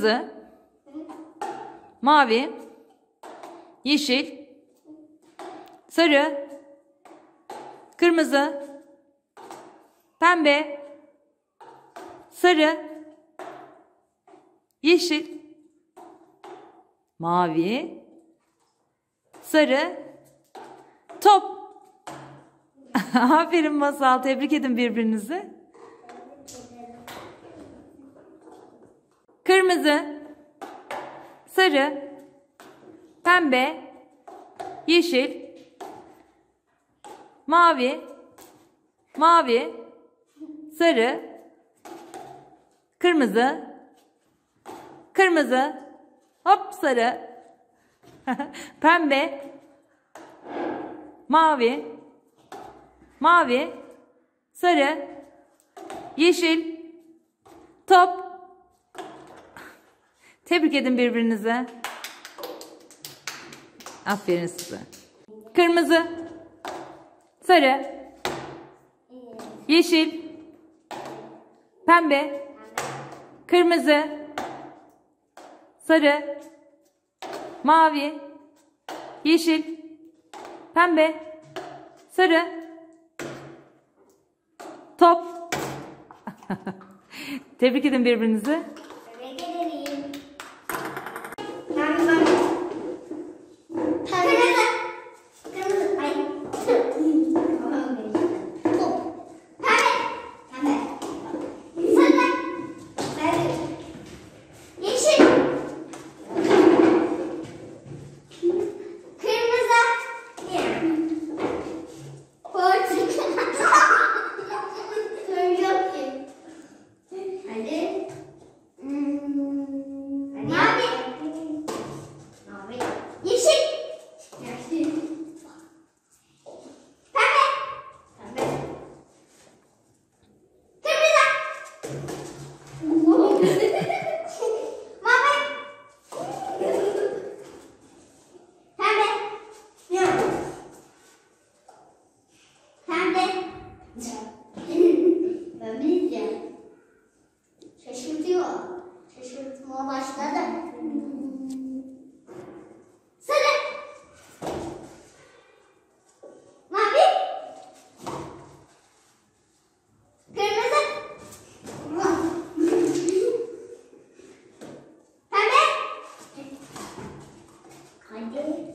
Kırmızı, mavi, yeşil, sarı, kırmızı, pembe, sarı, yeşil, mavi, sarı, top. Aferin Masal. Tebrik edin birbirinizi. Kırmızı, sarı, pembe, yeşil, mavi, mavi, sarı, kırmızı, kırmızı, hop sarı, pembe, mavi, mavi, sarı, yeşil, top. Tebrik edin birbirinize. Aferin size. Kırmızı, sarı, yeşil, pembe, kırmızı, sarı, mavi, yeşil, pembe, sarı, top. Tebrik edin birbirinizi. Google? Sunday.